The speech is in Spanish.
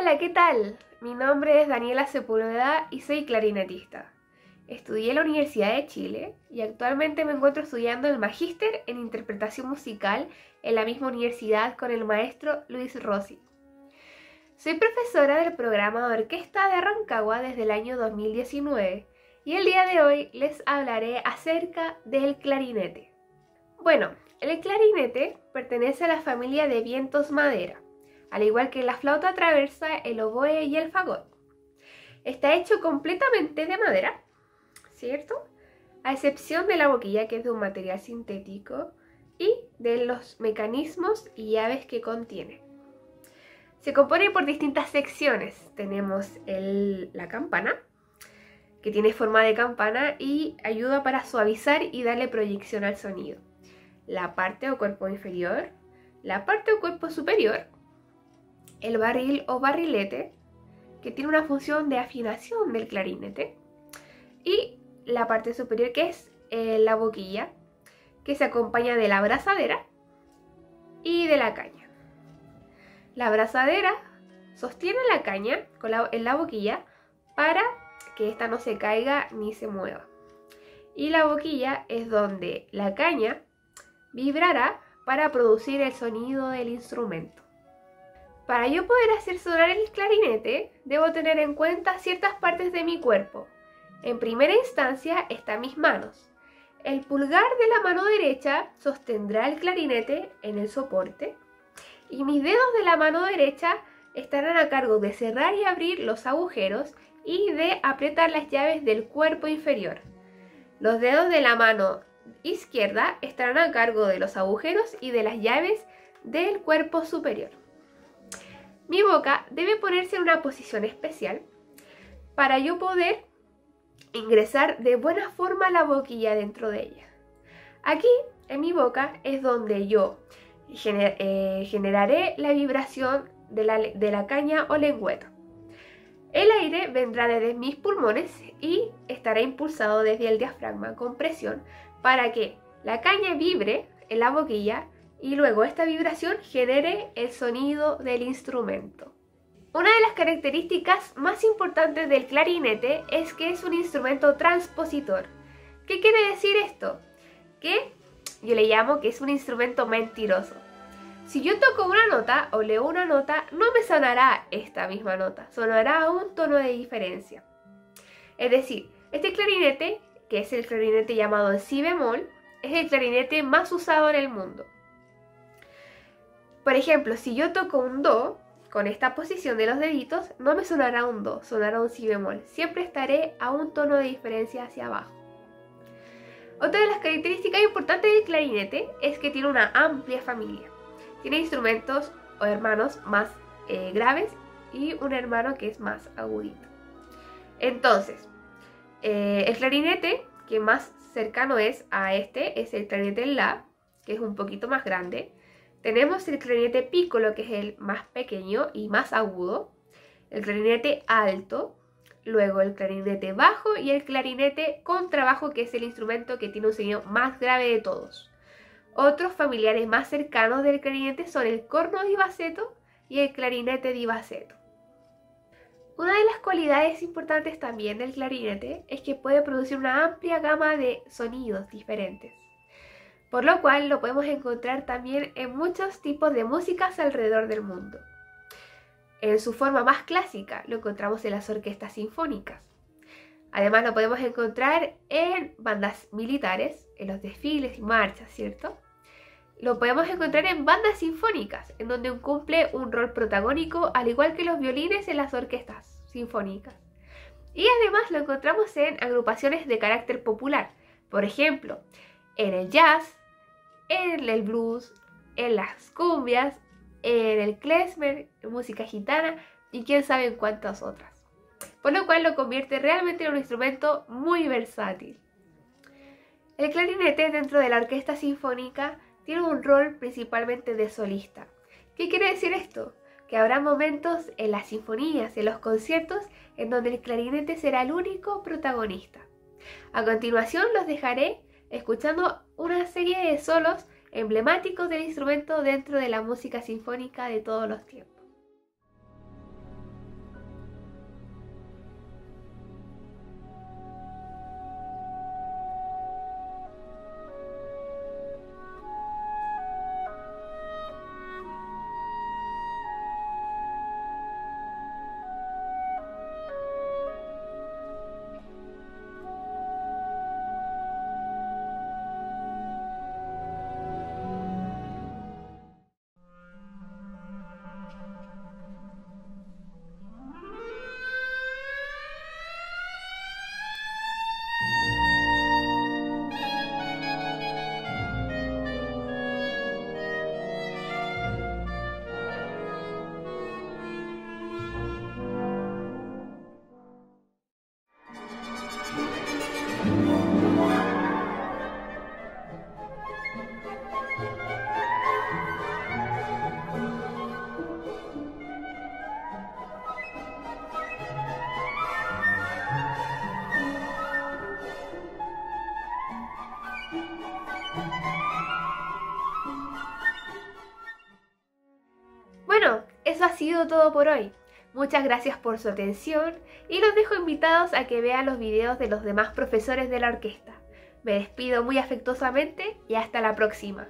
Hola, ¿qué tal? Mi nombre es Daniela Sepúlveda y soy clarinetista. Estudié en la Universidad de Chile y actualmente me encuentro estudiando el magíster en interpretación musical en la misma universidad con el maestro Luis Rossi. Soy profesora del programa de orquesta de Rancagua desde el año 2019 y el día de hoy les hablaré acerca del clarinete. Bueno, el clarinete pertenece a la familia de vientos madera al igual que la flauta traversa, el oboe y el fagot. Está hecho completamente de madera, ¿cierto? A excepción de la boquilla que es de un material sintético y de los mecanismos y llaves que contiene. Se compone por distintas secciones. Tenemos la campana, que tiene forma de campana y ayuda para suavizar y darle proyección al sonido. La parte o cuerpo inferior, la parte o cuerpo superior, el barril o barrilete, que tiene una función de afinación del clarinete, y la parte superior que es eh, la boquilla, que se acompaña de la abrazadera y de la caña. La abrazadera sostiene la caña en la boquilla para que ésta no se caiga ni se mueva. Y la boquilla es donde la caña vibrará para producir el sonido del instrumento. Para yo poder hacer sonar el clarinete, debo tener en cuenta ciertas partes de mi cuerpo. En primera instancia están mis manos. El pulgar de la mano derecha sostendrá el clarinete en el soporte y mis dedos de la mano derecha estarán a cargo de cerrar y abrir los agujeros y de apretar las llaves del cuerpo inferior. Los dedos de la mano izquierda estarán a cargo de los agujeros y de las llaves del cuerpo superior. Mi boca debe ponerse en una posición especial para yo poder ingresar de buena forma la boquilla dentro de ella. Aquí, en mi boca, es donde yo eh, generaré la vibración de la, de la caña o lengüeta. El aire vendrá desde mis pulmones y estará impulsado desde el diafragma con presión para que la caña vibre en la boquilla y luego esta vibración genere el sonido del instrumento. Una de las características más importantes del clarinete es que es un instrumento transpositor. ¿Qué quiere decir esto? Que yo le llamo que es un instrumento mentiroso. Si yo toco una nota o leo una nota, no me sonará esta misma nota, sonará un tono de diferencia. Es decir, este clarinete, que es el clarinete llamado en si bemol, es el clarinete más usado en el mundo. Por ejemplo, si yo toco un Do, con esta posición de los deditos, no me sonará un Do, sonará un Si bemol. Siempre estaré a un tono de diferencia hacia abajo. Otra de las características importantes del clarinete es que tiene una amplia familia. Tiene instrumentos o hermanos más eh, graves y un hermano que es más agudito. Entonces, eh, el clarinete que más cercano es a este es el clarinete La, que es un poquito más grande. Tenemos el clarinete piccolo, que es el más pequeño y más agudo, el clarinete alto, luego el clarinete bajo y el clarinete contrabajo, que es el instrumento que tiene un sonido más grave de todos. Otros familiares más cercanos del clarinete son el corno divaceto y el clarinete divaceto. Una de las cualidades importantes también del clarinete es que puede producir una amplia gama de sonidos diferentes por lo cual lo podemos encontrar también en muchos tipos de músicas alrededor del mundo. En su forma más clásica lo encontramos en las orquestas sinfónicas. Además lo podemos encontrar en bandas militares, en los desfiles y marchas, ¿cierto? Lo podemos encontrar en bandas sinfónicas, en donde cumple un rol protagónico, al igual que los violines en las orquestas sinfónicas. Y además lo encontramos en agrupaciones de carácter popular, por ejemplo, en el jazz, en el blues, en las cumbias, en el klezmer, música gitana y quién sabe en cuántas otras. Por lo cual lo convierte realmente en un instrumento muy versátil. El clarinete dentro de la orquesta sinfónica tiene un rol principalmente de solista. ¿Qué quiere decir esto? Que habrá momentos en las sinfonías, en los conciertos, en donde el clarinete será el único protagonista. A continuación los dejaré escuchando una serie de solos emblemáticos del instrumento dentro de la música sinfónica de todos los tiempos. Sido todo por hoy. Muchas gracias por su atención y los dejo invitados a que vean los videos de los demás profesores de la orquesta. Me despido muy afectuosamente y hasta la próxima.